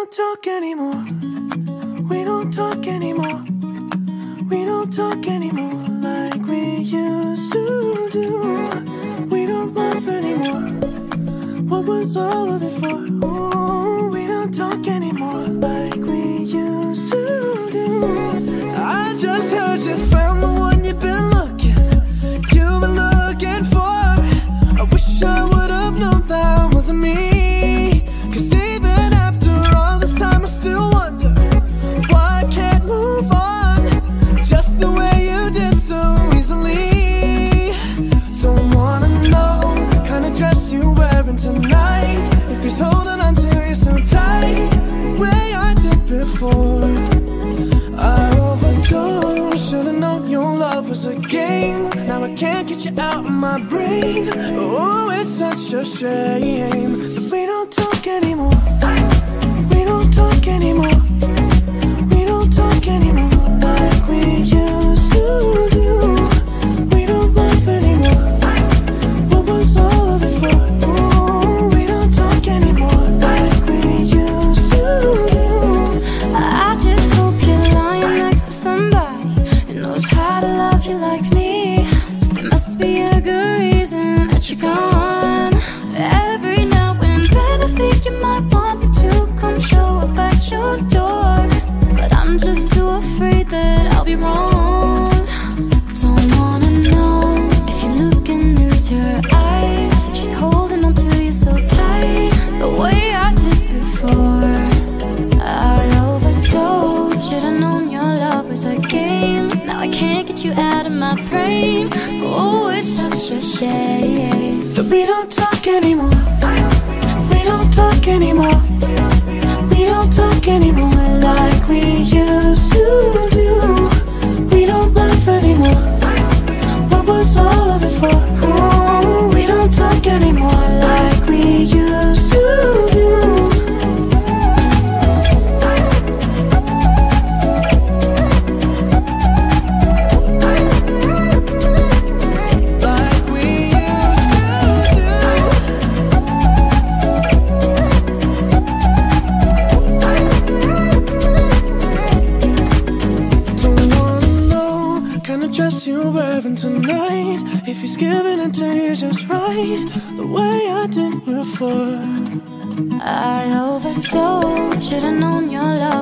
don't talk anymore. We don't talk anymore. We don't talk anymore like we used to do. We don't laugh anymore. What was all of it for? Ooh, we don't talk anymore like we used to do. I just heard you found the one you've been looking. You've been looking for. I wish I would have known that wasn't me. Such a shame that we don't talk anymore. We don't talk anymore. We don't talk anymore like we used to do. We don't laugh anymore. What was all of it for? Ooh, we don't talk anymore like we used to do. I just hope you're lying next to somebody who knows how to love you like me. There must be a good reason that you're gone. Can't get you out of my brain. Oh, it's such a shame. that we don't talk anymore. We don't talk anymore. We don't talk anymore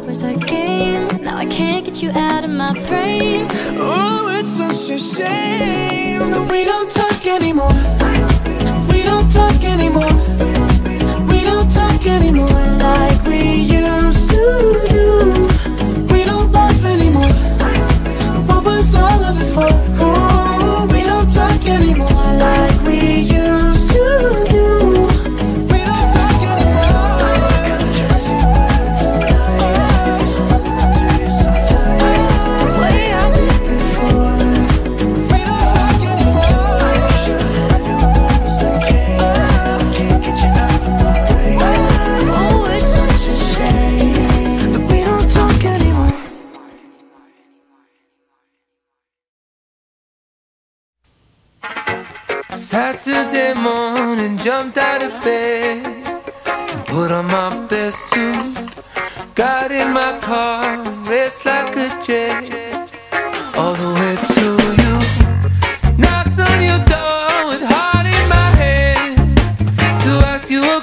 was a game. Now I can't get you out of my brain. Oh, it's such a shame that we don't talk anymore. We don't talk anymore. We don't talk anymore like we used to do. We don't laugh anymore. What was all of it for? Jumped out of bed and put on my best suit. Got in my car and raced like a jet all the way to you. Knocked on your door with heart in my head to ask you a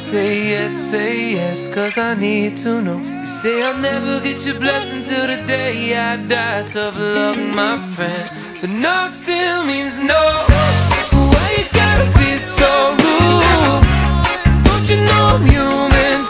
say yes, say yes, cause I need to know. You say I'll never get your blessing till the day I die. Tough luck, my friend. But no still means no. Why you gotta be so rude? Don't you know I'm human?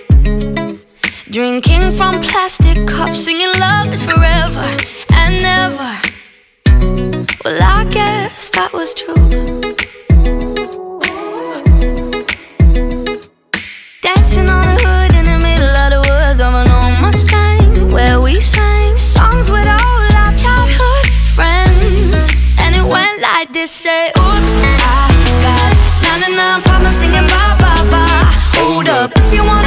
Drinking from plastic cups, singing love is forever and never. Well, I guess that was true. Dancing on the hood in the middle of the woods of an old Mustang, where we sang songs with all our childhood friends. And it went like this: say, Oops, I got nine and nine problems, singing bye bye bye. Hold up, if you want.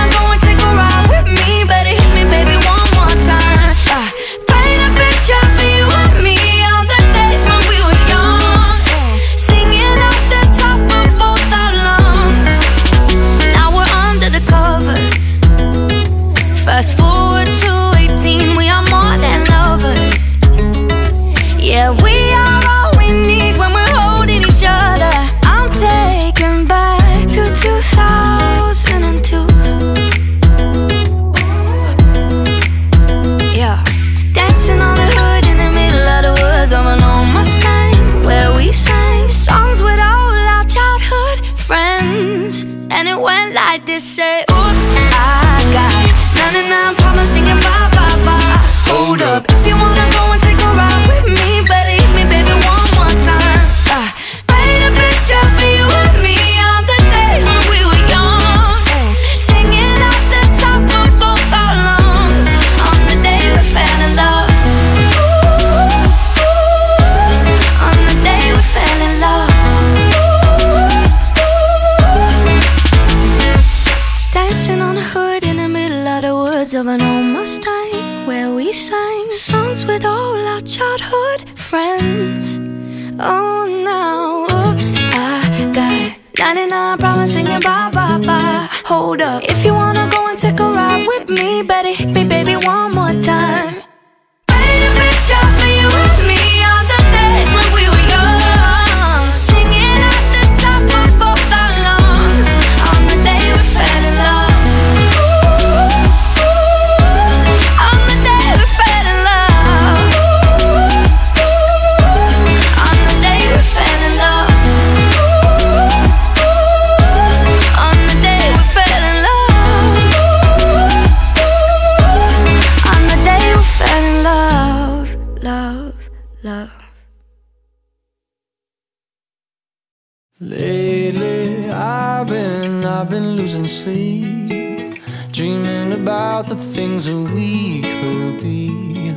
Oh now, oops, I got 99 problems singing bye bye bye. Hold up, if you wanna go and take a ride with me, better hit me, baby, one more time.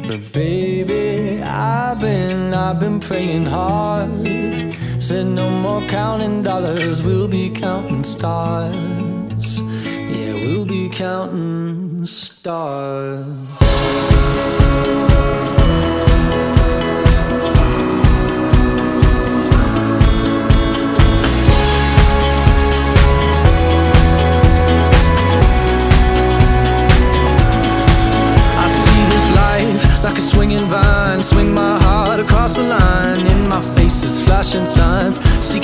But baby, I've been, I've been praying hard. Said no more counting dollars, we'll be counting stars. Yeah, we'll be counting stars.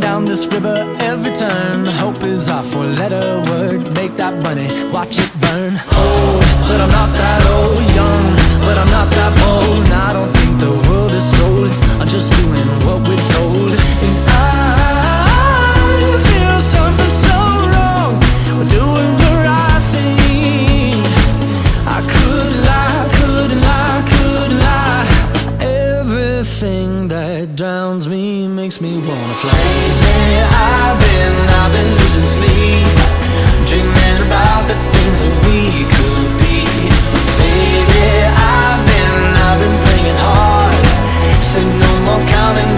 down this river every turn. Hope is our four letter word. Make that money, watch it burn. Old, but I'm not that old. Young, but I'm not that bold. And I don't think the world is sold. I'm just doing what we're told. Drowns me makes me wanna fly. Lately, I've been, I've been losing sleep, dreaming about the things that we could be. But Baby, I've been, I've been praying hard. Say no more counting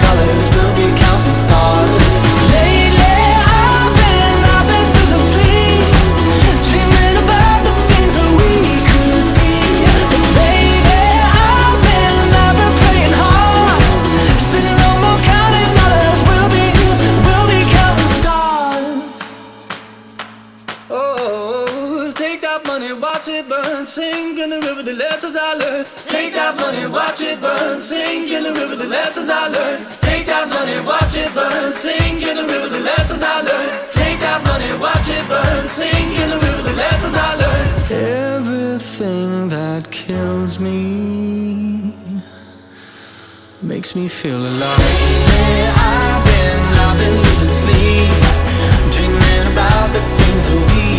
I learned. Take that money, watch it burn. Sing in the river the lessons I learned. Take that money, watch it burn. Sing in the river the lessons I learned. Take that money, watch it burn. Sing in the river the lessons I learned. Everything that kills me makes me feel alive. Where I've been, I've been losing sleep, dreaming about the things that we.